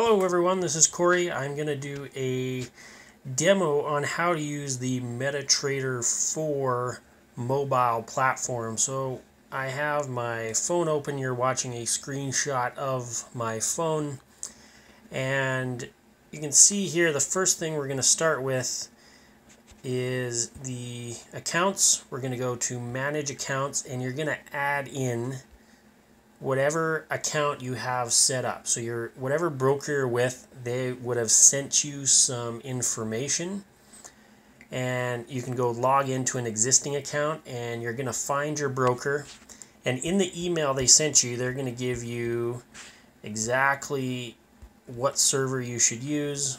Hello everyone, this is Cory. I'm going to do a demo on how to use the MetaTrader 4 mobile platform. So I have my phone open, you're watching a screenshot of my phone and you can see here the first thing we're going to start with is the accounts. We're going to go to manage accounts and you're going to add in whatever account you have set up. So your whatever broker you're with, they would have sent you some information and you can go log into an existing account and you're going to find your broker and in the email they sent you, they're going to give you exactly what server you should use.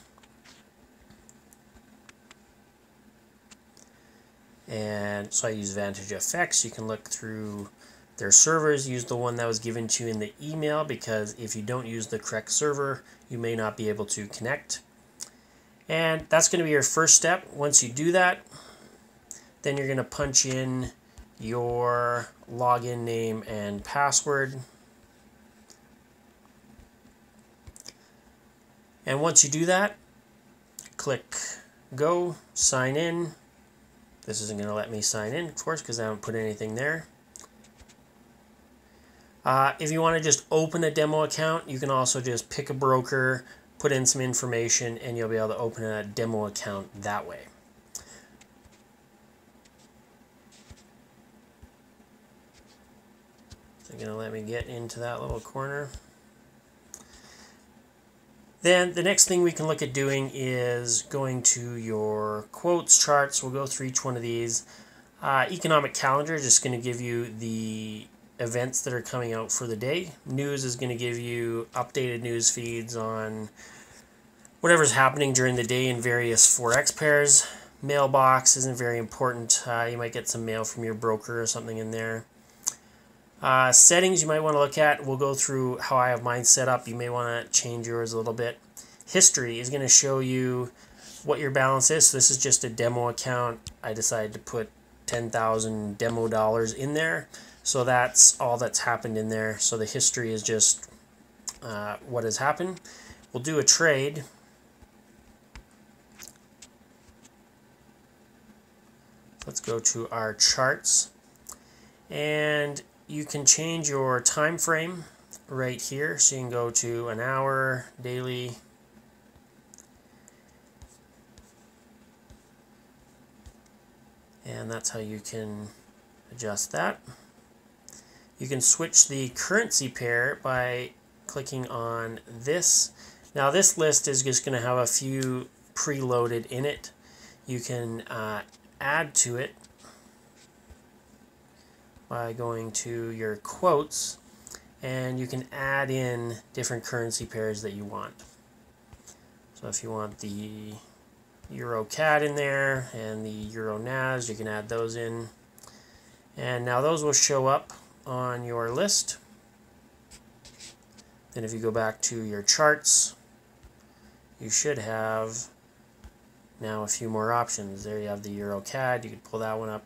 And so I use Vantage FX. You can look through their servers, use the one that was given to you in the email because if you don't use the correct server, you may not be able to connect. And that's going to be your first step. Once you do that, then you're going to punch in your login name and password. And once you do that, click go, sign in. This isn't going to let me sign in, of course, because I haven't put anything there. Uh, if you want to just open a demo account, you can also just pick a broker, put in some information, and you'll be able to open a demo account that way. So going to let me get into that little corner. Then the next thing we can look at doing is going to your quotes charts. We'll go through each one of these. Uh, economic calendar is just going to give you the events that are coming out for the day. News is going to give you updated news feeds on whatever's happening during the day in various Forex pairs. Mailbox isn't very important. Uh, you might get some mail from your broker or something in there. Uh, settings you might want to look at. We'll go through how I have mine set up. You may want to change yours a little bit. History is going to show you what your balance is. So this is just a demo account. I decided to put 10,000 demo dollars in there. So that's all that's happened in there. So the history is just uh, what has happened. We'll do a trade. Let's go to our charts. And you can change your time frame right here. So you can go to an hour, daily, and that's how you can adjust that. You can switch the currency pair by clicking on this. Now this list is just going to have a few preloaded in it. You can uh, add to it by going to your quotes and you can add in different currency pairs that you want. So if you want the Euro CAD in there and the Euro NAS, you can add those in. And now those will show up on your list. Then if you go back to your charts, you should have now a few more options. There you have the Euro CAD, you could pull that one up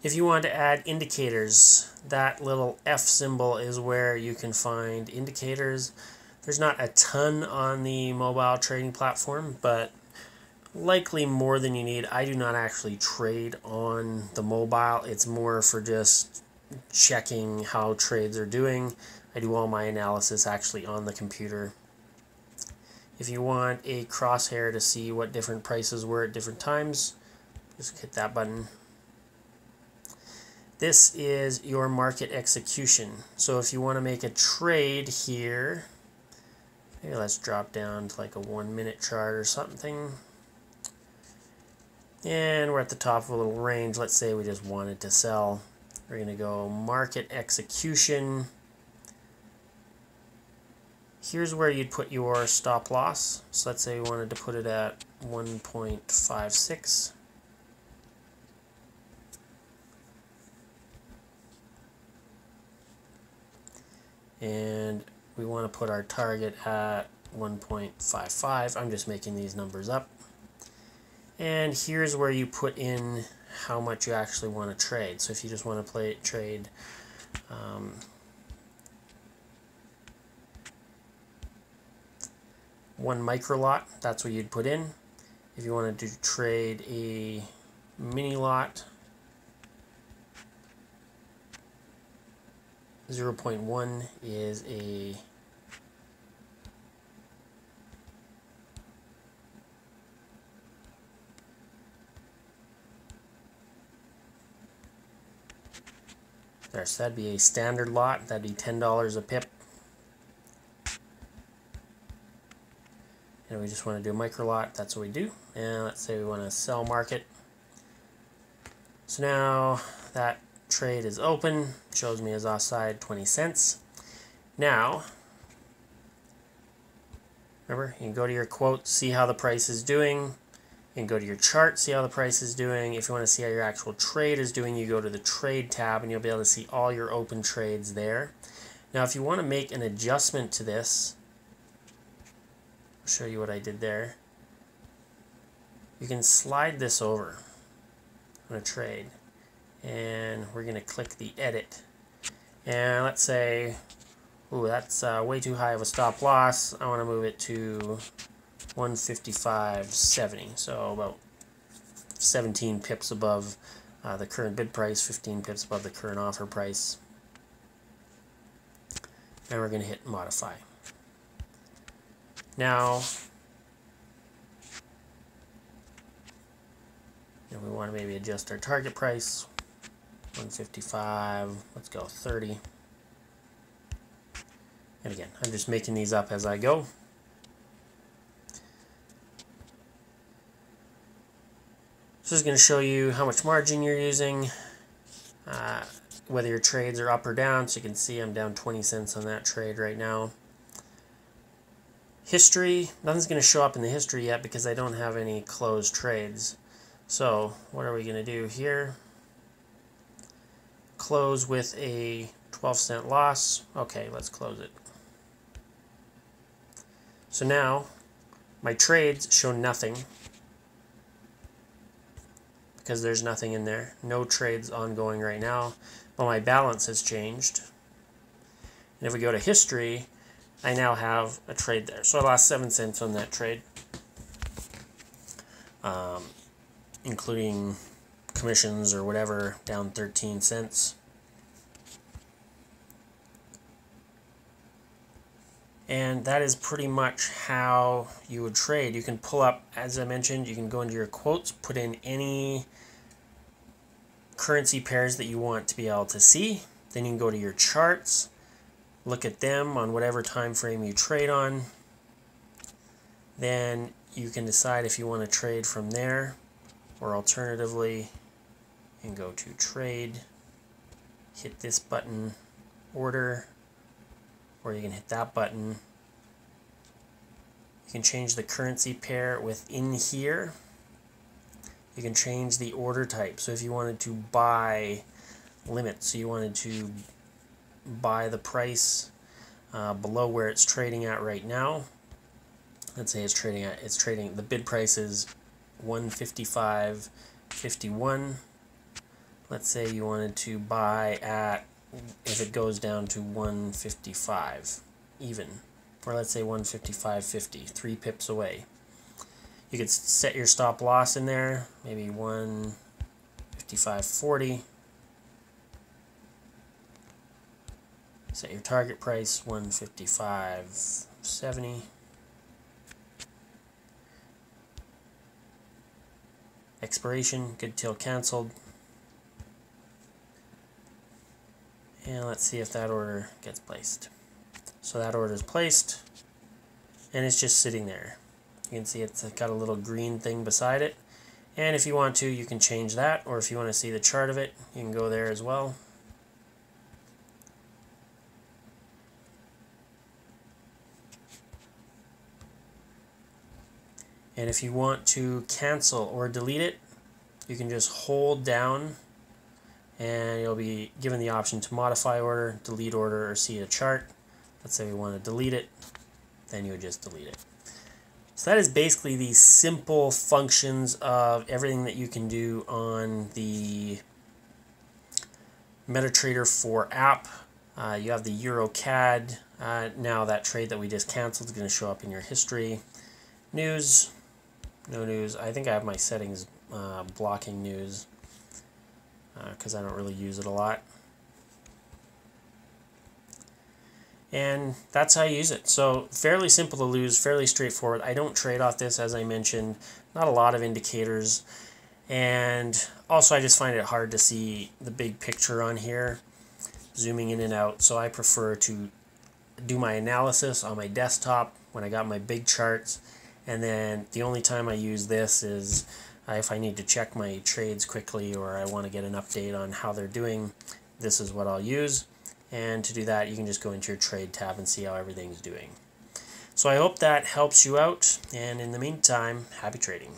If you want to add indicators, that little F symbol is where you can find indicators. There's not a ton on the mobile trading platform, but likely more than you need. I do not actually trade on the mobile. It's more for just checking how trades are doing. I do all my analysis actually on the computer. If you want a crosshair to see what different prices were at different times, just hit that button. This is your market execution. So if you want to make a trade here, maybe let's drop down to like a one minute chart or something. And we're at the top of a little range. Let's say we just wanted to sell. We're going to go market execution. Here's where you'd put your stop loss. So let's say we wanted to put it at 1.56. and we want to put our target at 1.55. I'm just making these numbers up. And here's where you put in how much you actually want to trade. So if you just want to play trade um, one micro lot, that's what you'd put in. If you wanted to trade a mini lot, 0.1 is a there so that'd be a standard lot. That'd be $10 a pip. And we just want to do a micro lot. That's what we do. And let's say we want to sell market. So now that trade is open shows me as offside 20 cents. Now remember you can go to your quote see how the price is doing you can go to your chart see how the price is doing. If you want to see how your actual trade is doing you go to the trade tab and you'll be able to see all your open trades there. Now if you want to make an adjustment to this I'll show you what I did there. You can slide this over on a trade and we're going to click the edit. And let's say ooh that's uh, way too high of a stop loss. I want to move it to 155.70 so about 17 pips above uh, the current bid price 15 pips above the current offer price. And we're going to hit modify. Now and we want to maybe adjust our target price 155 let's go 30 and again I'm just making these up as I go. This is going to show you how much margin you're using uh, whether your trades are up or down. So you can see I'm down 20 cents on that trade right now. History nothing's going to show up in the history yet because I don't have any closed trades. So what are we going to do here? Close with a 12 cent loss. Okay, let's close it. So now my trades show nothing because there's nothing in there. No trades ongoing right now, but my balance has changed. And if we go to history, I now have a trade there. So I lost 7 cents on that trade. Um, including commissions or whatever, down 13 cents. And that is pretty much how you would trade. You can pull up, as I mentioned, you can go into your quotes, put in any currency pairs that you want to be able to see. Then you can go to your charts, look at them on whatever time frame you trade on. Then you can decide if you want to trade from there or alternatively and go to trade. Hit this button order or you can hit that button. You can change the currency pair within here. You can change the order type. So if you wanted to buy limits so you wanted to buy the price uh, below where it's trading at right now let's say it's trading at it's trading the bid price is 155.51. Let's say you wanted to buy at, if it goes down to 155 even, or let's say 155.50, three pips away. You could set your stop loss in there, maybe 155.40. Set your target price 155.70. expiration, good till cancelled. And let's see if that order gets placed. So that order is placed, and it's just sitting there. You can see it's got a little green thing beside it. And if you want to, you can change that, or if you want to see the chart of it, you can go there as well. And if you want to cancel or delete it, you can just hold down and you'll be given the option to modify order, delete order, or see a chart. Let's say we want to delete it, then you would just delete it. So that is basically the simple functions of everything that you can do on the MetaTrader 4 app. Uh, you have the EuroCAD. Uh, now that trade that we just canceled is going to show up in your history. News, no news. I think I have my settings uh, blocking news because uh, I don't really use it a lot. And that's how I use it. So fairly simple to lose, fairly straightforward. I don't trade off this, as I mentioned. Not a lot of indicators. And also I just find it hard to see the big picture on here, zooming in and out. So I prefer to do my analysis on my desktop when I got my big charts. And then the only time I use this is Uh, if I need to check my trades quickly or I want to get an update on how they're doing. This is what I'll use. And to do that, you can just go into your trade tab and see how everything's doing. So I hope that helps you out. And in the meantime, happy trading.